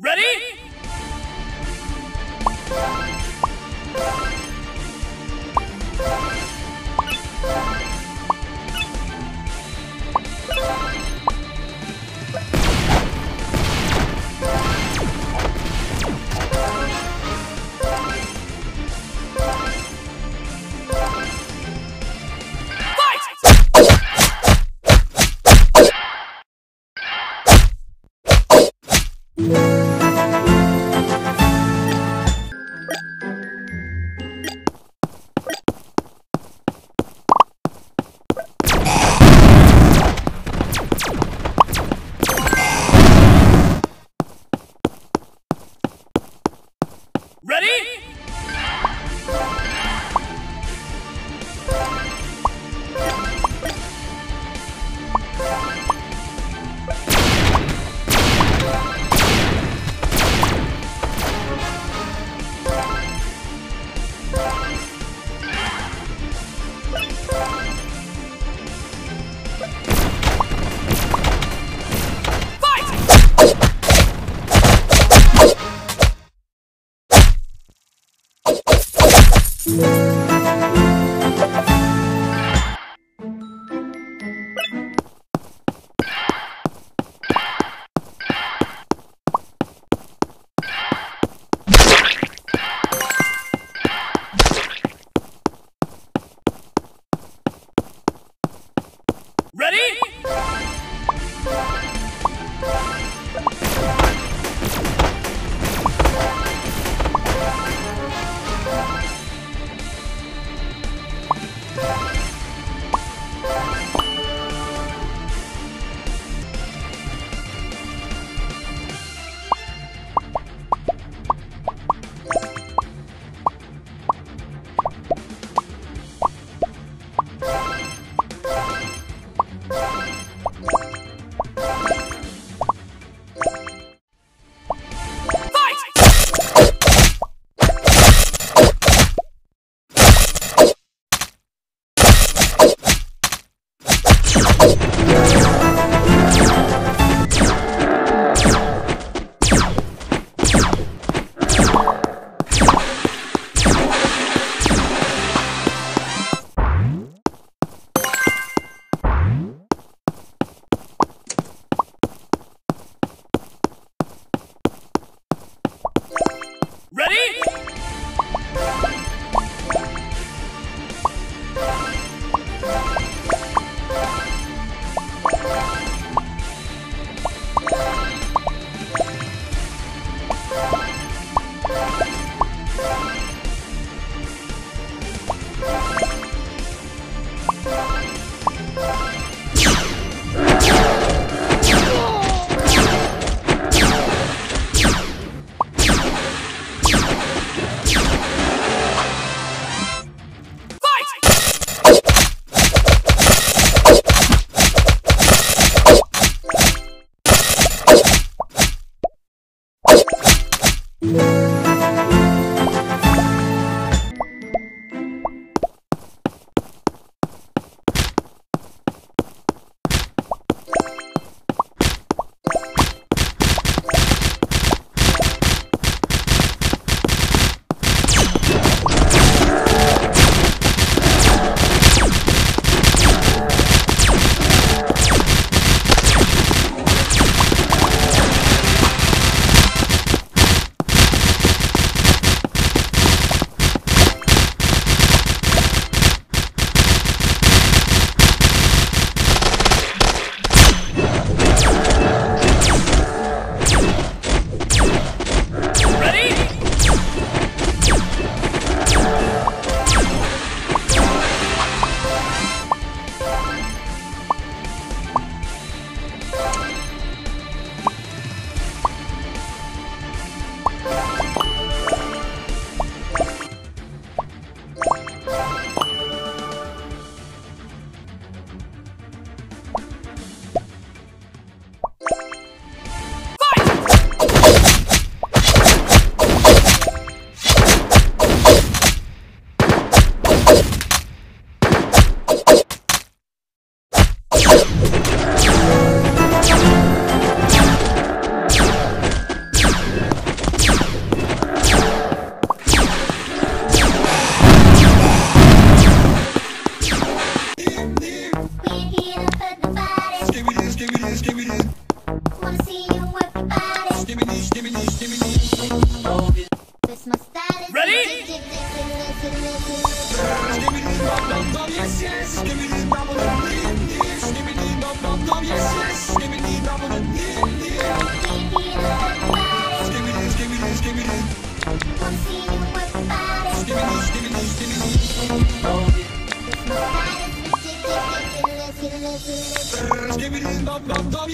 Ready?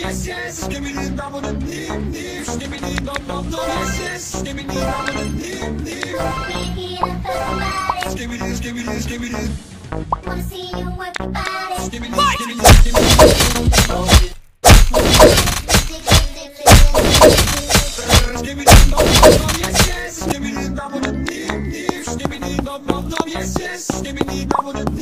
yes, yes. Give me the Give me this, give me this, give me this. Wanna see you work your body. Give me this, give me this, give me this. yes, yes. Give me the double. wanna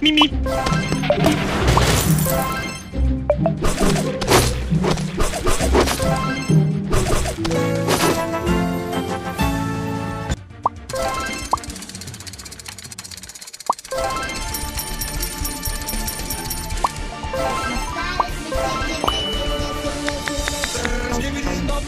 Mimi.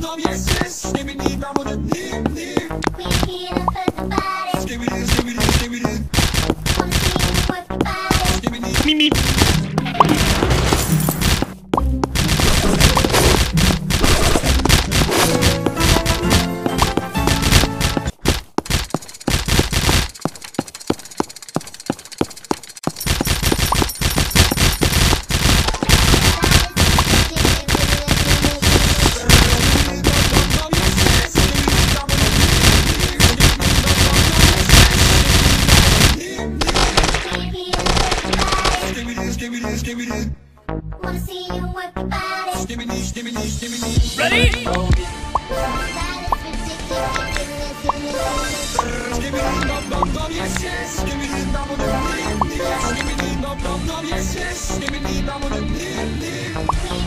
Love your sis, give me deep, I'm to need Tamo de...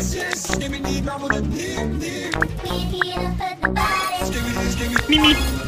yes yes dum dum nim nim Me put the body. Skibidi skibidi Mimi.